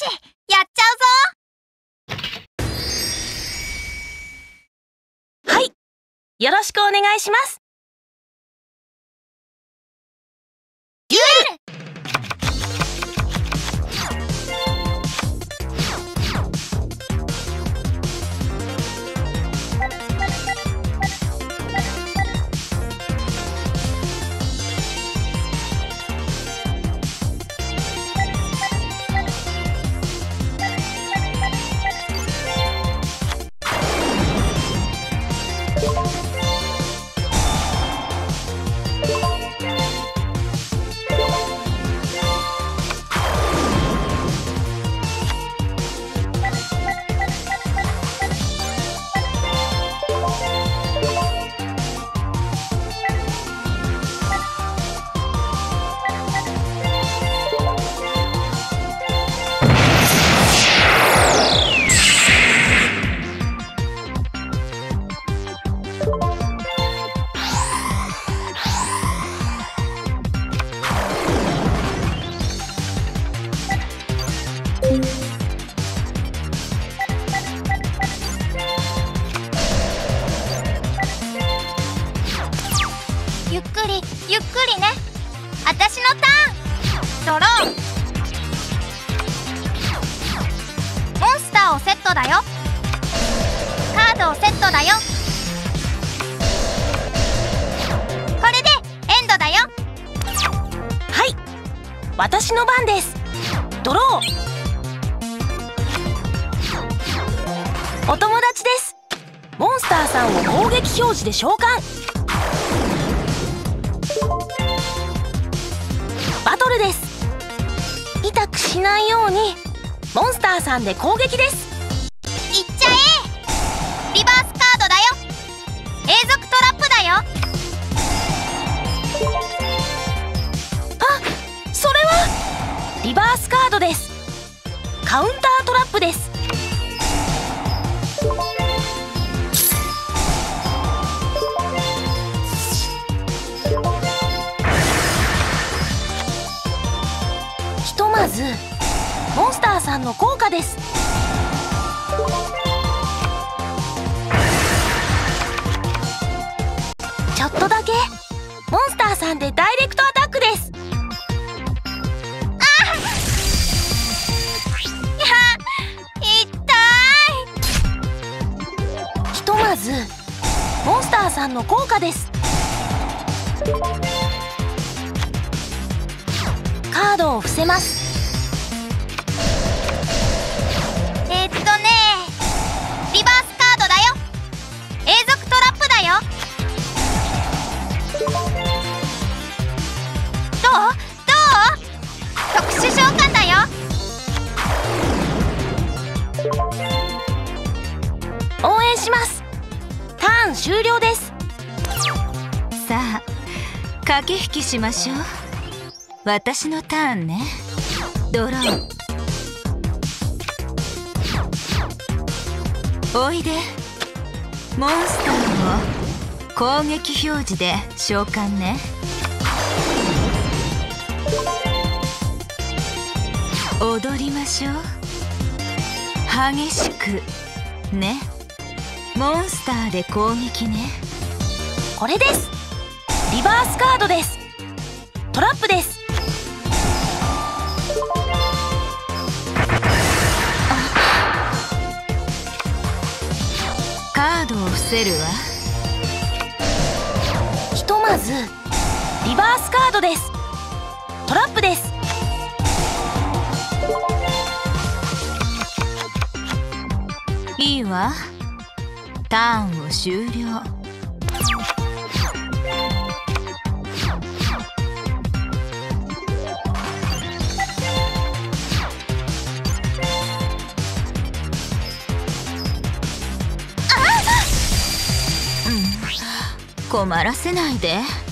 しやっちゃうぞ。はい。よろしくお願いします。私の番です。ドロー。お友達です。モンスターさんを攻撃表示で召喚。バトルです。痛くしないように。モンスターさんで攻撃です。モンスターさんの効果です。ちょっとだけ。モンスターさんでダイレクトアタックです。ひとまずモンスターさんの効果です。カードを伏せます。応援します。ターン終了です。さあ駆け引きしましょう。私のターンね。ドローおいで。モンスターを攻撃表示で召喚ね。踊りましょう。激しくね。モンスターで攻撃ね。これです。リバースカードです。トラップです。カードを伏せるわ。ひとまずリバースカードです。トラップです。いいわ。ターンを終了。困らせないで。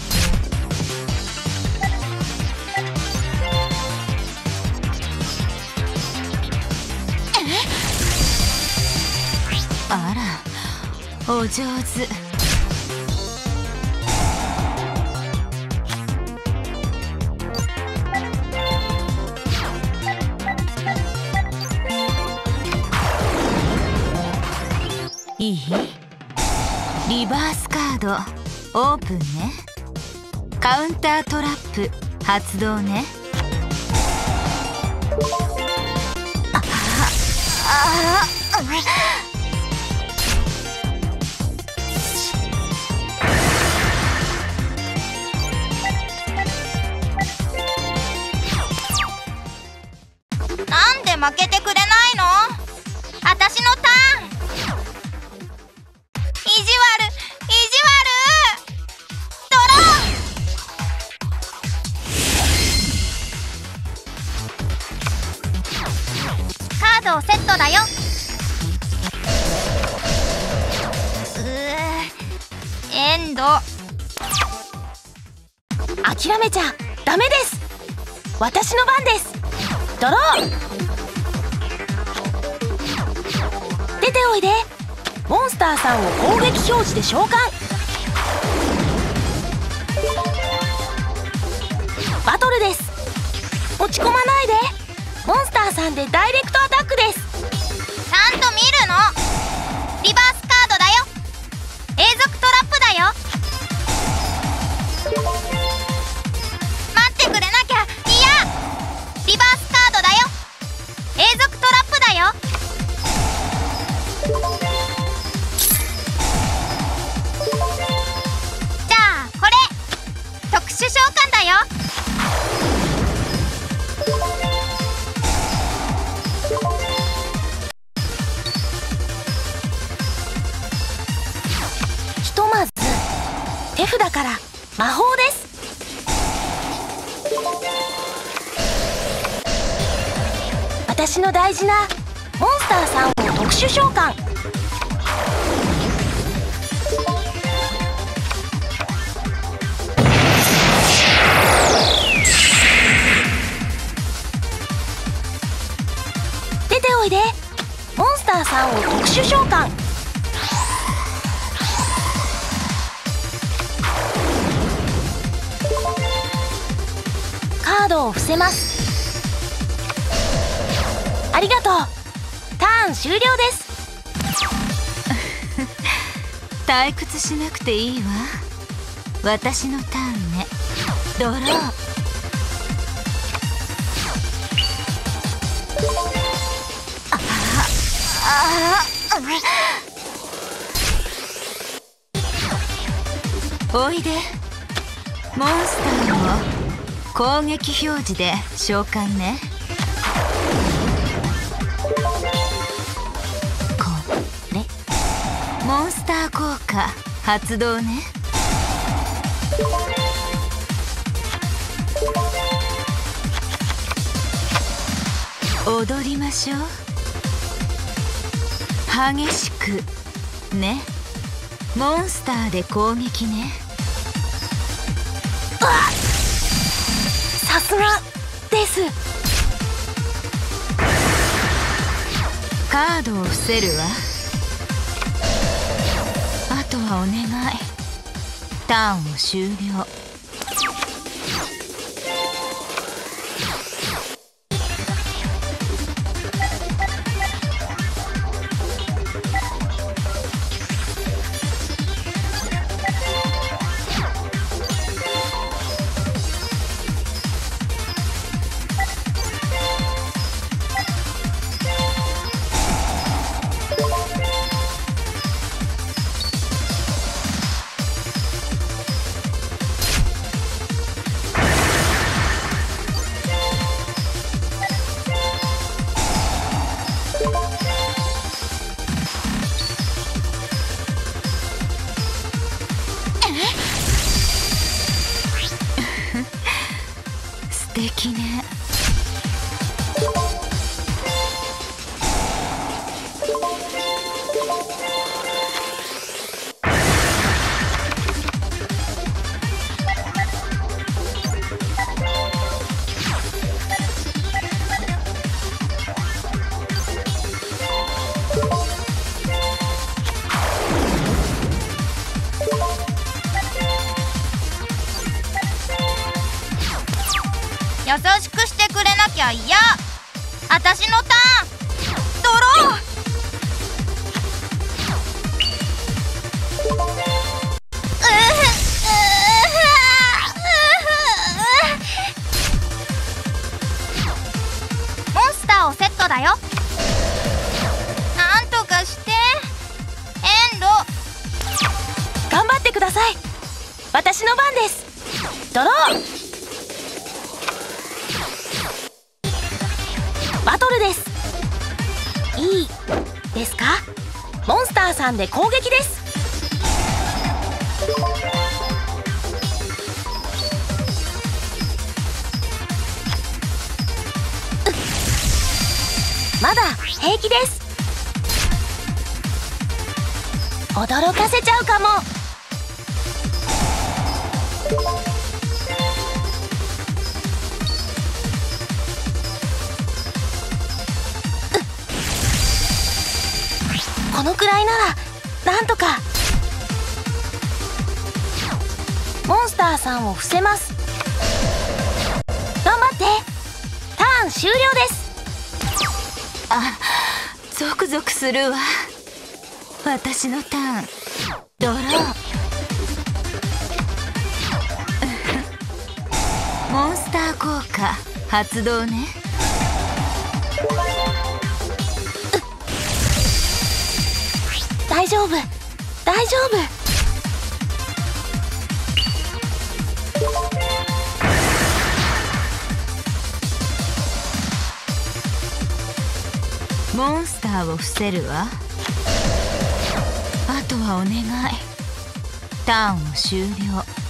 お上手。いい？リバースカード。オープンね。カウンタートラップ。発動ね。ああなん負けてくれないの？私のターン。意地悪。意地悪。ドローカードをセットだよ。うエンド。諦めちゃダメです。私の番です。ドローておいで。モンスターさんを攻撃表示で召喚。バトルです。落ち込まないで。モンスターさんでダイレク特殊召喚だよ。ひとまず手札から魔法です。私の大事なモンスターさんを特殊召喚。せます。ありがとう。ターン終了です。退屈しなくていいわ。私のターンね。ドロー。おいで。モンスターを。攻撃表示で召喚ね。これモンスター効果発動ね。踊りましょう。激しくね。モンスターで攻撃ね。あっさすがです。カードを伏せるわ。あとはお願い。ターンを終了。ルです。いいですか？モンスターさんで攻撃です。まだ平気です。驚かせちゃうかも。のくらいならなんとか。モンスターさんを伏せます。頑張って。ターン終了です。あゾクゾクするわ。私のターン。ドロー。モンスター効果発動ね。大丈夫。大丈夫。モンスターを伏せるわ。あとはお願い。ターンを終了。